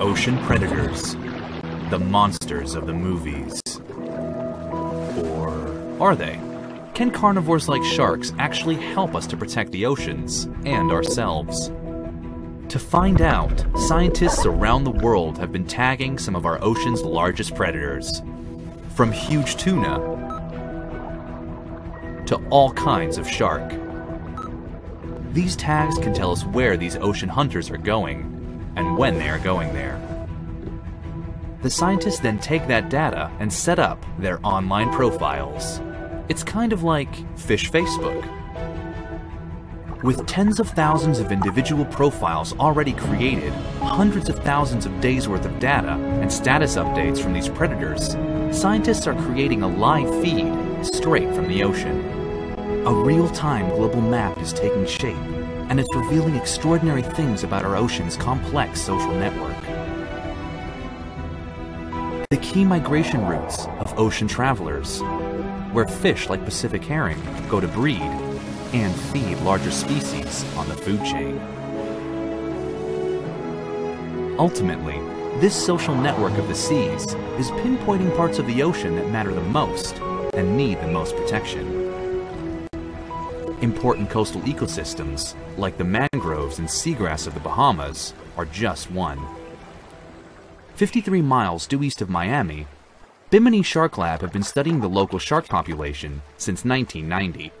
Ocean predators. The monsters of the movies. Or are they? Can carnivores like sharks actually help us to protect the oceans and ourselves? To find out, scientists around the world have been tagging some of our ocean's largest predators. From huge tuna to all kinds of shark. These tags can tell us where these ocean hunters are going and when they are going there. The scientists then take that data and set up their online profiles. It's kind of like Fish Facebook. With tens of thousands of individual profiles already created, hundreds of thousands of days worth of data, and status updates from these predators, scientists are creating a live feed straight from the ocean. A real-time global map is taking shape, and it's revealing extraordinary things about our ocean's complex social network. The key migration routes of ocean travelers, where fish like Pacific herring go to breed and feed larger species on the food chain. Ultimately, this social network of the seas is pinpointing parts of the ocean that matter the most and need the most protection. Important coastal ecosystems, like the mangroves and seagrass of the Bahamas, are just one. 53 miles due east of Miami, Bimini Shark Lab have been studying the local shark population since 1990.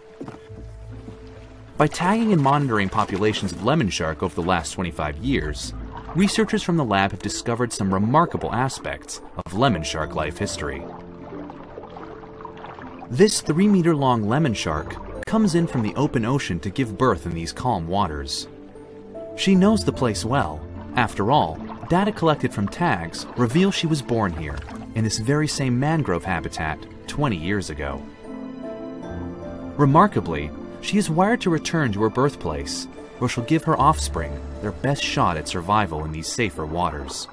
By tagging and monitoring populations of lemon shark over the last 25 years, researchers from the lab have discovered some remarkable aspects of lemon shark life history. This 3 meter long lemon shark comes in from the open ocean to give birth in these calm waters. She knows the place well. After all, data collected from tags reveal she was born here, in this very same mangrove habitat 20 years ago. Remarkably, she is wired to return to her birthplace, where she'll give her offspring their best shot at survival in these safer waters.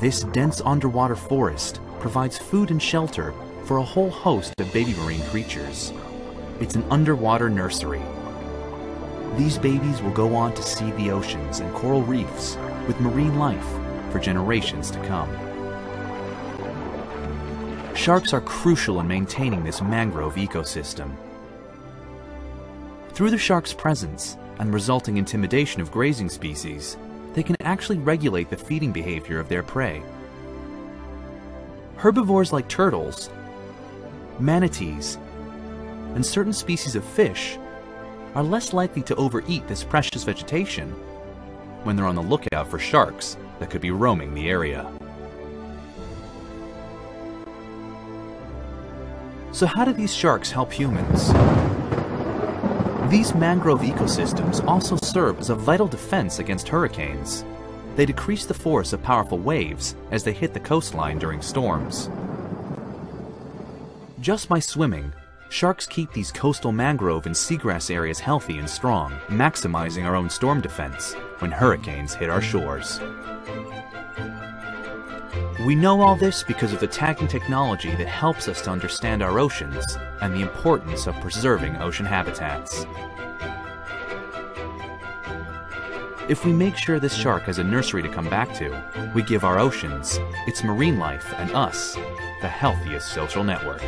This dense underwater forest provides food and shelter for a whole host of baby marine creatures. It's an underwater nursery. These babies will go on to see the oceans and coral reefs with marine life for generations to come. Sharks are crucial in maintaining this mangrove ecosystem. Through the shark's presence and resulting intimidation of grazing species, they can actually regulate the feeding behavior of their prey. Herbivores like turtles, manatees, and certain species of fish are less likely to overeat this precious vegetation when they're on the lookout for sharks that could be roaming the area. So how do these sharks help humans? These mangrove ecosystems also serve as a vital defense against hurricanes. They decrease the force of powerful waves as they hit the coastline during storms. Just by swimming, sharks keep these coastal mangrove and seagrass areas healthy and strong, maximizing our own storm defense when hurricanes hit our shores. We know all this because of the tagging technology that helps us to understand our oceans and the importance of preserving ocean habitats. If we make sure this shark has a nursery to come back to, we give our oceans, its marine life, and us the healthiest social network.